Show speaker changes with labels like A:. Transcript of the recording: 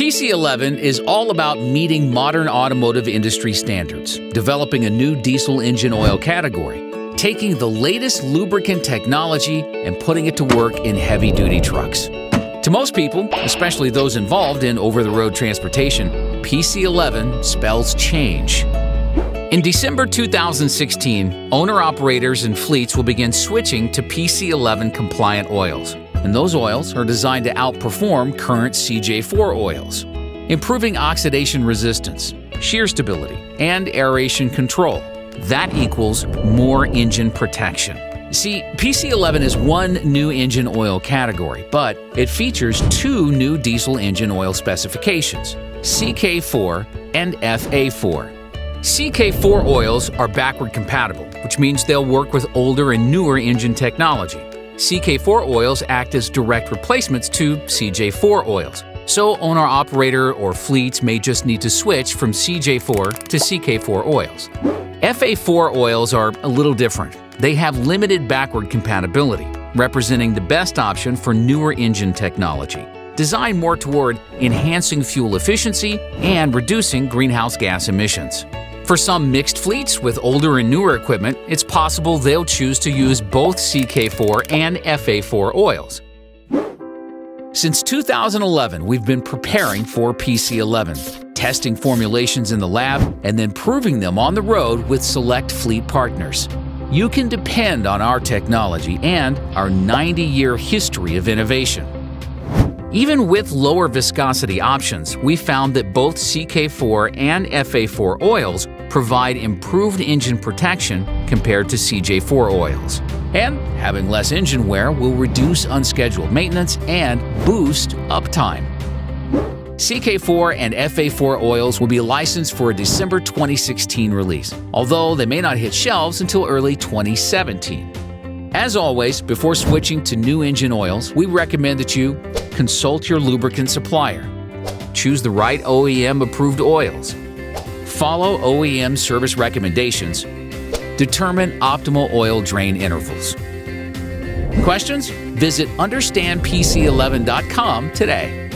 A: PC11 is all about meeting modern automotive industry standards, developing a new diesel engine oil category, taking the latest lubricant technology and putting it to work in heavy duty trucks. To most people, especially those involved in over the road transportation, PC11 spells change. In December 2016, owner operators and fleets will begin switching to PC11 compliant oils, and those oils are designed to outperform current CJ4 oils, improving oxidation resistance, shear stability, and aeration control. That equals more engine protection. See, PC11 is one new engine oil category, but it features two new diesel engine oil specifications CK4 and FA4. CK4 oils are backward compatible, which means they'll work with older and newer engine technology. CK4 oils act as direct replacements to CJ4 oils, so owner operator or fleets may just need to switch from CJ4 to CK4 oils. FA4 oils are a little different. They have limited backward compatibility, representing the best option for newer engine technology, designed more toward enhancing fuel efficiency and reducing greenhouse gas emissions. For some mixed fleets with older and newer equipment, it's possible they'll choose to use both CK4 and FA4 oils. Since 2011, we've been preparing for PC11, testing formulations in the lab, and then proving them on the road with select fleet partners. You can depend on our technology and our 90 year history of innovation. Even with lower viscosity options, we found that both CK4 and FA4 oils provide improved engine protection compared to CJ4 oils. And having less engine wear will reduce unscheduled maintenance and boost uptime. CK4 and FA4 oils will be licensed for a December 2016 release, although they may not hit shelves until early 2017. As always, before switching to new engine oils, we recommend that you consult your lubricant supplier, choose the right OEM approved oils, follow OEM service recommendations, determine optimal oil drain intervals. Questions? Visit understandpc11.com today.